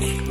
You.